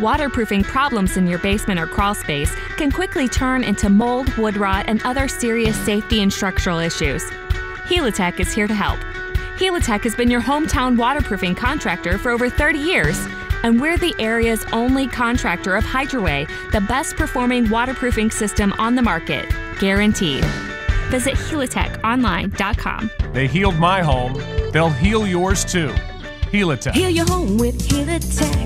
Waterproofing problems in your basement or crawl space can quickly turn into mold, wood rot, and other serious safety and structural issues. Helitech is here to help. Helitech has been your hometown waterproofing contractor for over 30 years, and we're the area's only contractor of Hydraway, the best performing waterproofing system on the market, guaranteed. Visit helitechonline.com. They healed my home, they'll heal yours too. Helitech. Heal your home with Helitech.